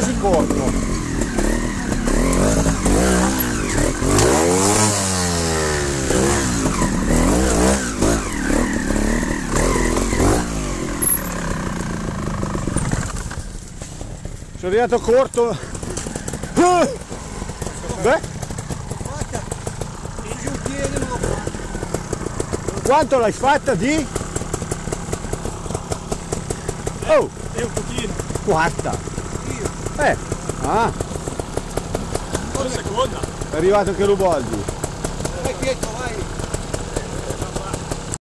quasi corto. Sono arrivato corto. Beh. Quanto l'hai fatta di? Eh, oh. è un pochino. Quarta. Eh, ah, La seconda. è arrivato anche Ruboldi. Vai Pietro, vai.